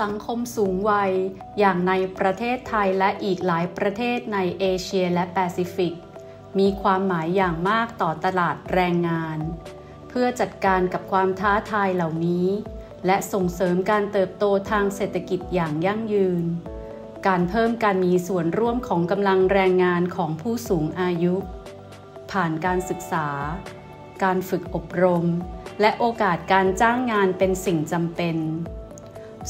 สังคมสูงวัย อย่างในประเทศไทยและอีกหลายประเทศในเอเชียและแปซิฟิก มีความหมายอย่างมากต่อตลาดแรงงาน เพื่อจัดการกับความท้าทายเหล่านี้ และส่งเสริมการเติบโตทางเศรษฐกิจอย่างยั่งยืน การเพิ่มการมีส่วนร่วมของกำลังแรงงานของผู้สูงอายุ ผ่านการศึกษา การฝึกอบรม และโอกาสการจ้างงานเป็นสิ่งจำเป็น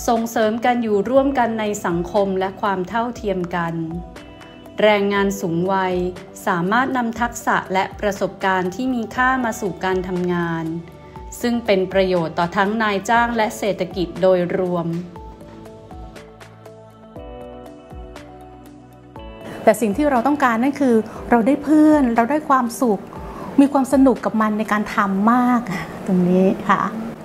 ส่งเสริมการอยู่ร่วมกันในสังคมและความเท่าเทียมกัน แรงงานสูงวัยสามารถนำทักษะและประสบการณ์ที่มีค่ามาสู่การทำงาน ซึ่งเป็นประโยชน์ต่อทั้งนายจ้างและเศรษฐกิจโดยรวม แต่สิ่งที่เราต้องการนั่นคือ เราได้เพื่อนเราได้ความสุข มีความสนุกกับมันในการทำมากตรงนี้ค่ะ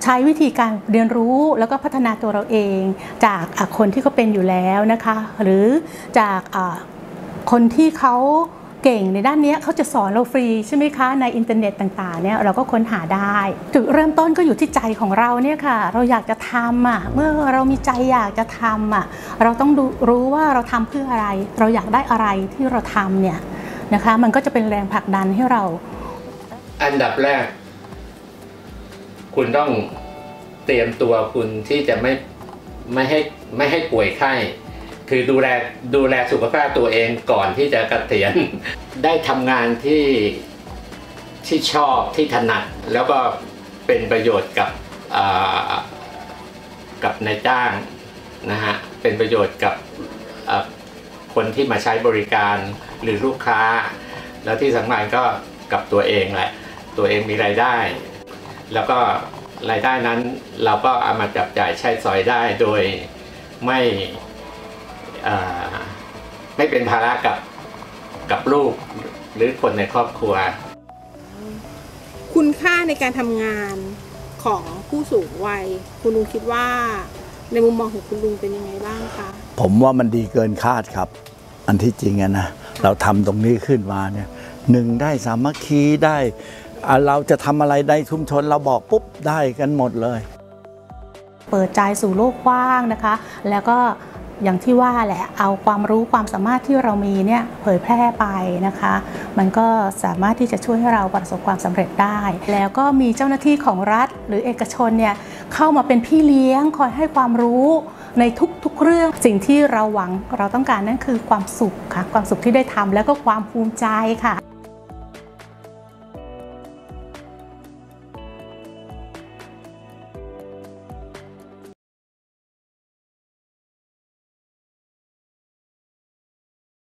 ช้วิธีการเรียนรู้แล้วก็พัฒนาตัวเราเอง จากคนที่เขาเป็นอยู่แล้วนะคะ หรือจากคนที่เขาเก่งในด้านนี้เขาจะสอนเราฟรีใช่ไหมคะในอินเทอร์เน็ตต่างๆเนี่ยเราก็ค้นหาได้ จุดเริ่มต้นก็อยู่ที่ใจของเราเนี่ยค่ะ เราอยากจะทำอะเมื่อเรามีใจอยากจะทำอะเราต้องรู้ว่าเราทำเพื่ออะไร เราอยากได้อะไรที่เราทำเนี่ยนะคะ มันก็จะเป็นแรงผลักดันให้เรา อันดับแรก คุณต้องเตรียมตัวคุณที่จะไม่ไม่ให้ไม่ให้ป่วยไข้ คือดูแลดูแลสุขภาพตัวเองก่อนที่จะกะเกษียณได้ทำงานที่ที่ชอบที่ถนัด แล้วก็เป็นประโยชน์กับกับนายจ้างนะฮะเป็นประโยชน์กับคนที่มาใช้บริการหรือลูกค้า แล้วที่สำคัญก็กับตัวเองแหละ ตัวเองมีรายได้ แล้วก็รายได้นั้นเราก็เอามาจับจ่ายใช้สอยได้โดยไม่ไม่เป็นภาระกับกับลูกหรือคนในครอบครัว คุณค่าในการทำงานของผู้สูงวัย คุณลุงคิดว่าในมุมมองของคุณลุงเป็นยังไงบ้างคะ ผมว่ามันดีเกินคาดครับ อันที่จริงนะเราทำตรงนี้ขึ้นมาเนี่ยหนึ่งได้สามัคคีได้ เราจะทำอะไรในชุมชนเราบอกปุ๊บได้กันหมดเลย เปิดใจสู่โลกกว้างนะคะ แล้วก็อย่างที่ว่าแหละเอาความรู้ความสามารถที่เรามีเนี่ยเผยแพร่ไปนะคะ มันก็สามารถที่จะช่วยให้เราประสบความสำเร็จได้ แล้วก็มีเจ้าหน้าที่ของรัฐหรือเอกชนเนี่ยเข้ามาเป็นพี่เลี้ยงคอยให้ความรู้ในทุกๆเรื่องสิ่งที่เราหวังเราต้องการนั่นคือความสุขค่ะความสุขที่ได้ทำแล้วก็ความภูมิใจค่ะ